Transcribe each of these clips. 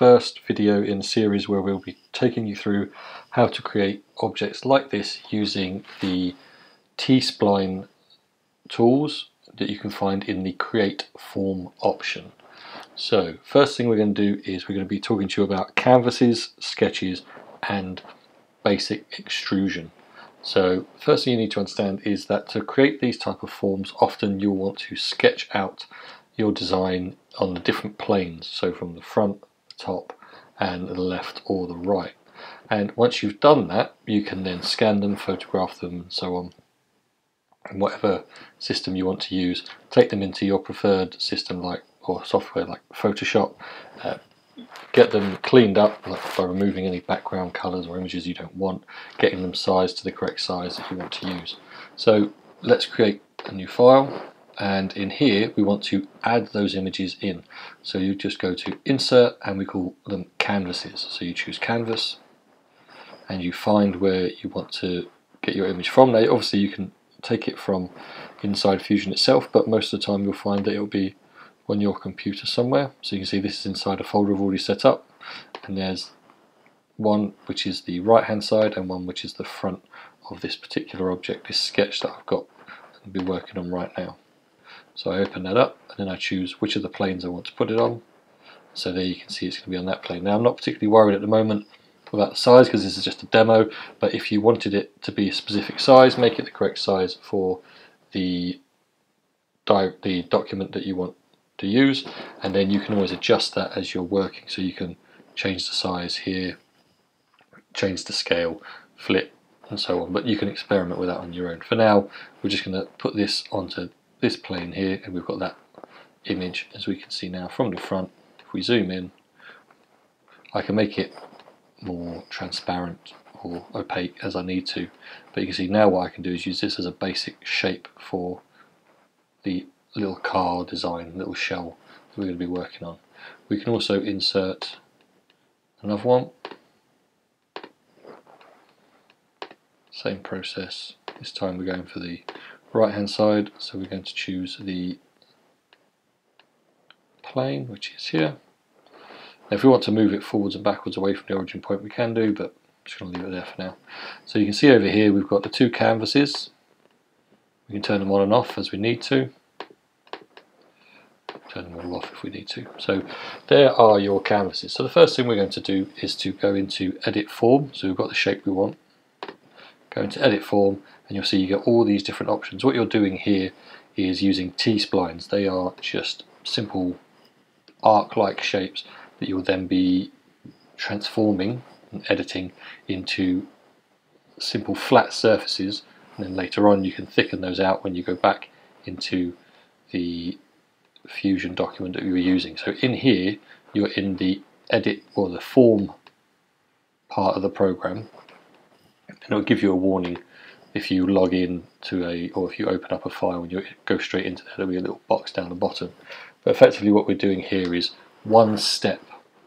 first video in a series where we'll be taking you through how to create objects like this using the T-spline tools that you can find in the create form option. So first thing we're going to do is we're going to be talking to you about canvases, sketches and basic extrusion. So first thing you need to understand is that to create these type of forms often you'll want to sketch out your design on the different planes so from the front, top and the left or the right. And once you've done that you can then scan them, photograph them and so on. And whatever system you want to use take them into your preferred system like or software like Photoshop uh, get them cleaned up by removing any background colors or images you don't want getting them sized to the correct size that you want to use. So let's create a new file and in here we want to add those images in. So you just go to insert and we call them canvases. So you choose canvas and you find where you want to get your image from. Now obviously you can take it from inside Fusion itself but most of the time you'll find that it'll be on your computer somewhere. So you can see this is inside a folder I've already set up and there's one which is the right hand side and one which is the front of this particular object, this sketch that I've got and be working on right now. So I open that up and then I choose which of the planes I want to put it on. So there you can see it's going to be on that plane. Now I'm not particularly worried at the moment about the size because this is just a demo, but if you wanted it to be a specific size, make it the correct size for the, the document that you want to use, and then you can always adjust that as you're working. So you can change the size here, change the scale, flip, and so on. But you can experiment with that on your own. For now, we're just going to put this onto this plane here and we've got that image as we can see now from the front. If we zoom in I can make it more transparent or opaque as I need to. But you can see now what I can do is use this as a basic shape for the little car design, little shell that we're going to be working on. We can also insert another one. Same process. This time we're going for the right hand side. So we're going to choose the plane which is here. Now if we want to move it forwards and backwards away from the origin point we can do but I'm just going to leave it there for now. So you can see over here we've got the two canvases. We can turn them on and off as we need to. Turn them all off if we need to. So there are your canvases. So the first thing we're going to do is to go into edit form. So we've got the shape we want go into edit form and you'll see you get all these different options. What you're doing here is using T-splines. They are just simple arc-like shapes that you'll then be transforming and editing into simple flat surfaces and then later on you can thicken those out when you go back into the Fusion document that you were using. So in here you're in the edit or the form part of the program and it'll give you a warning if you log in to a or if you open up a file and you go straight into there there'll be a little box down the bottom. But effectively what we're doing here is one step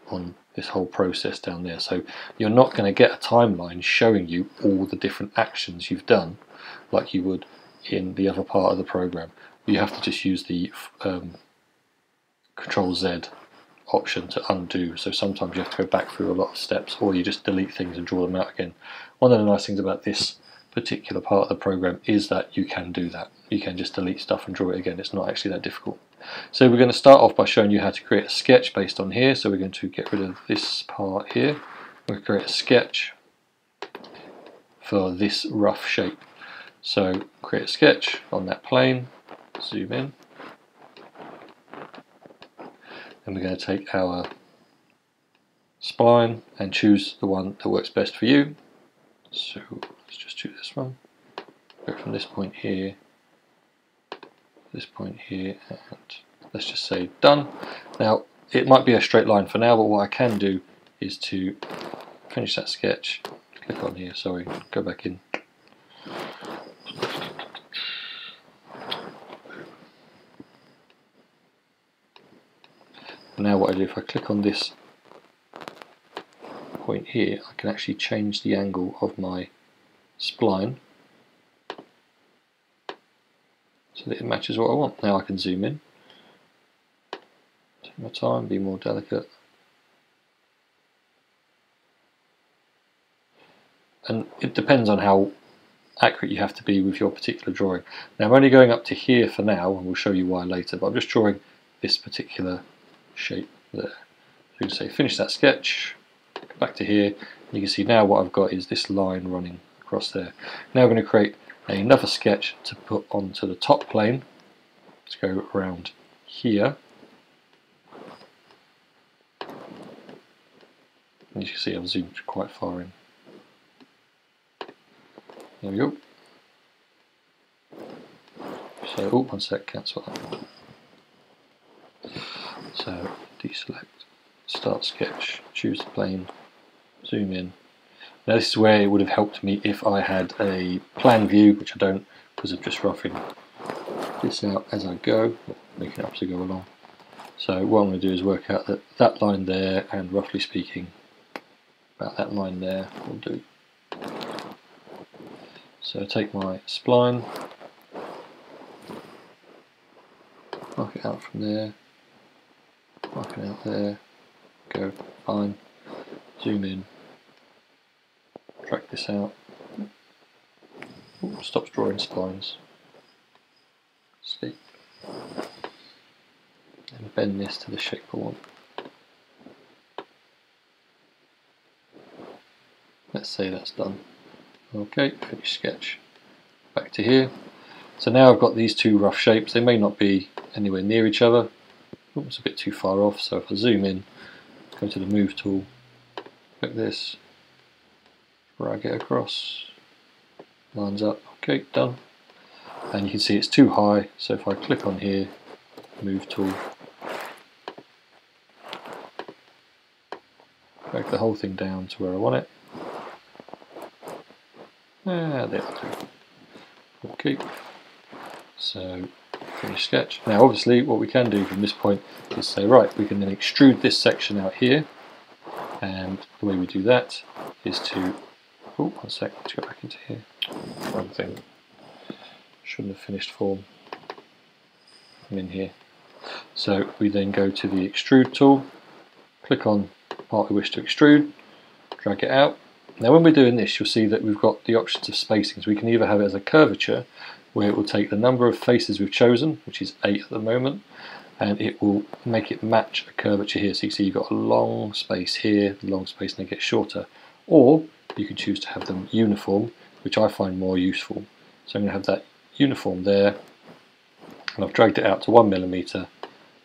on this whole process down there. So you're not going to get a timeline showing you all the different actions you've done like you would in the other part of the program. You have to just use the um, control Z option to undo so sometimes you have to go back through a lot of steps or you just delete things and draw them out again one of the nice things about this particular part of the program is that you can do that. You can just delete stuff and draw it again. It's not actually that difficult. So we're going to start off by showing you how to create a sketch based on here. So we're going to get rid of this part here. We'll create a sketch for this rough shape. So create a sketch on that plane, zoom in, and we're going to take our spline and choose the one that works best for you. So let's just do this one. Go from this point here, this point here, and let's just say done. Now, it might be a straight line for now, but what I can do is to finish that sketch, click on here, sorry, go back in. now what I do, if I click on this point here, I can actually change the angle of my spline so that it matches what I want. Now I can zoom in, take my time, be more delicate. And it depends on how accurate you have to be with your particular drawing. Now I'm only going up to here for now, and we'll show you why later, but I'm just drawing this particular shape there. So say finish that sketch, back to here, you can see now what I've got is this line running across there. Now I'm going to create another sketch to put onto the top plane. Let's go around here. As you can see I've zoomed quite far in. There we go. So, oh, one sec, cancel that. So, deselect, start sketch, choose the plane, zoom in. Now this is where it would have helped me if I had a plan view, which I don't because I'm just roughing this out as I go, making it up as I go along. So what I'm going to do is work out that that line there and roughly speaking about that line there will do. So take my spline, mark it out from there, mark it out there, go fine, zoom in, Track this out, Ooh, stops drawing splines. sleep, and bend this to the shape I want. Let's say that's done. Okay, finish sketch. Back to here. So now I've got these two rough shapes. They may not be anywhere near each other. Oops, a bit too far off. So if I zoom in, go to the move tool, click this, drag it across, lines up. Okay, done. And you can see it's too high. So if I click on here, move tool, drag the whole thing down to where I want it. Ah, there we go. Okay, so finish sketch. Now obviously what we can do from this point is say, right, we can then extrude this section out here, and the way we do that is to, oh, one sec, let's go back into here. One thing, shouldn't have finished form. I'm in here. So we then go to the extrude tool, click on part we wish to extrude, drag it out, now when we're doing this you'll see that we've got the options of spacing. So we can either have it as a curvature where it will take the number of faces we've chosen, which is 8 at the moment, and it will make it match a curvature here. So you see you've got a long space here, the long space and it gets shorter. Or you can choose to have them uniform, which I find more useful. So I'm going to have that uniform there, and I've dragged it out to one millimeter.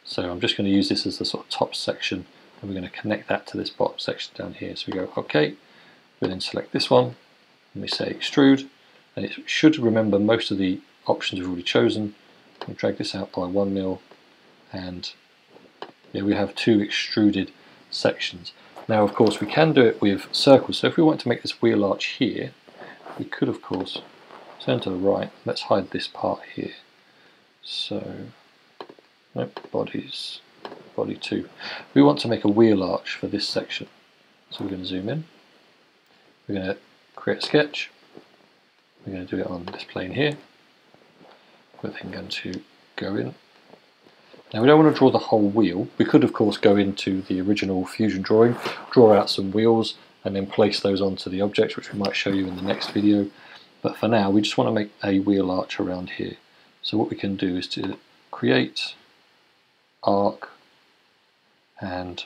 So I'm just going to use this as the sort of top section, and we're going to connect that to this bottom section down here. So we go OK, we then select this one and we say extrude and it should remember most of the options we've already chosen. We drag this out by one mil and yeah, we have two extruded sections. Now of course we can do it with circles so if we want to make this wheel arch here we could of course turn to the right, let's hide this part here. So, nope, bodies, body 2. We want to make a wheel arch for this section. So we're going to zoom in. We're going to create a sketch. We're going to do it on this plane here. We're then going to go in. Now we don't want to draw the whole wheel. We could of course go into the original Fusion drawing, draw out some wheels and then place those onto the objects which we might show you in the next video. But for now we just want to make a wheel arch around here. So what we can do is to create arc and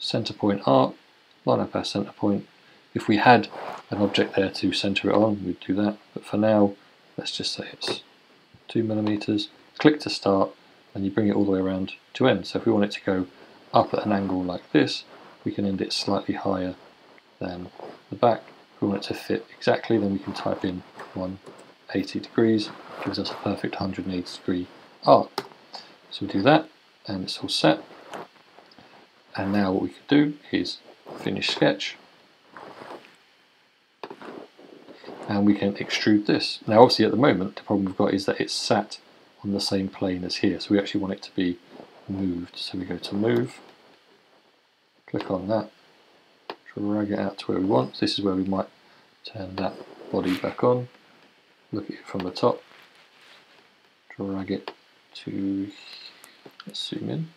center point arc line up our center point. If we had an object there to center it on, we'd do that. But for now, let's just say it's two millimeters. Click to start, and you bring it all the way around to end. So if we want it to go up at an angle like this, we can end it slightly higher than the back. If we want it to fit exactly, then we can type in 180 degrees, gives us a perfect 180 degree arc. So we do that, and it's all set. And now what we can do is finish sketch and we can extrude this. Now obviously at the moment the problem we've got is that it's sat on the same plane as here so we actually want it to be moved. So we go to move click on that drag it out to where we want. This is where we might turn that body back on. Look at it from the top. Drag it to let's zoom in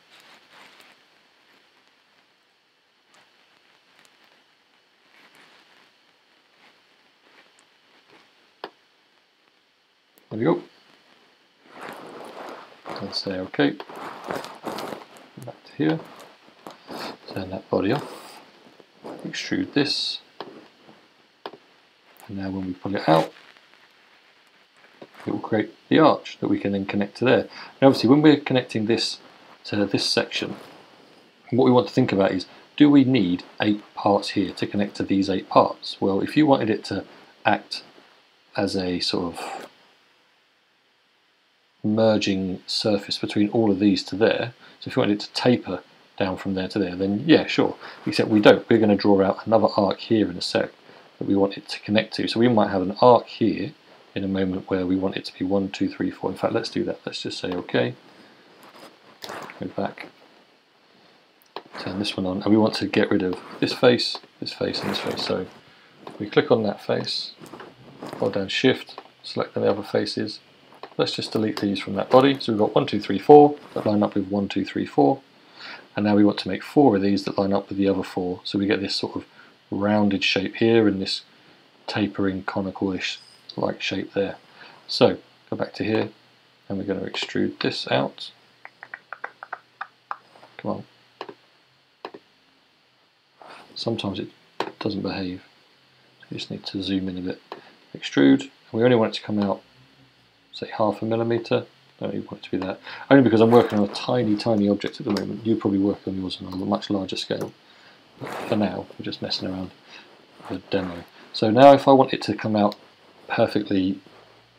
There we go. And say OK. Back to here. Turn that body off. Extrude this. And now when we pull it out, it will create the arch that we can then connect to there. Now obviously when we're connecting this to this section, what we want to think about is, do we need eight parts here to connect to these eight parts? Well, if you wanted it to act as a sort of merging surface between all of these to there, so if you wanted it to taper down from there to there, then yeah, sure. Except we don't. We're going to draw out another arc here in a sec that we want it to connect to. So we might have an arc here in a moment where we want it to be one, two, three, four. In fact, let's do that. Let's just say OK. Go back. Turn this one on. And we want to get rid of this face, this face, and this face. So we click on that face, hold down Shift, select the other faces. Let's just delete these from that body. So we've got one, two, three, four that line up with one, two, three, four. And now we want to make four of these that line up with the other four. So we get this sort of rounded shape here and this tapering conical-ish like shape there. So go back to here and we're going to extrude this out. Come on. Sometimes it doesn't behave. You just need to zoom in a bit. Extrude, and we only want it to come out, say half a millimeter. Don't even want it to be that. Only because I'm working on a tiny, tiny object at the moment. You probably work on yours on a much larger scale. But for now, we're just messing around with a demo. So now if I want it to come out perfectly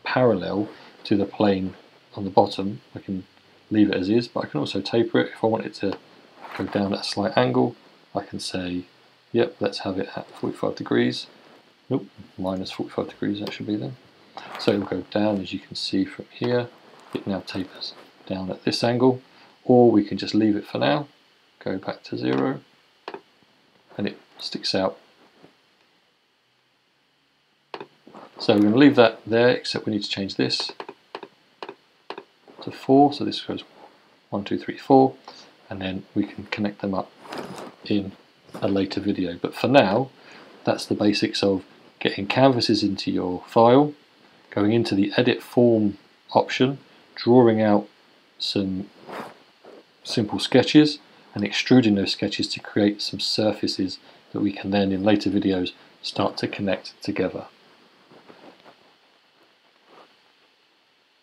parallel to the plane on the bottom, I can leave it as is, but I can also taper it. If I want it to go down at a slight angle, I can say, yep, let's have it at 45 degrees. Nope, minus 45 degrees that should be then. So it will go down as you can see from here. It now tapers down at this angle, or we can just leave it for now, go back to zero, and it sticks out So we're going to leave that there, except we need to change this to 4. So this goes 1, 2, 3, 4. And then we can connect them up in a later video. But for now, that's the basics of getting canvases into your file, going into the edit form option, drawing out some simple sketches and extruding those sketches to create some surfaces that we can then in later videos start to connect together.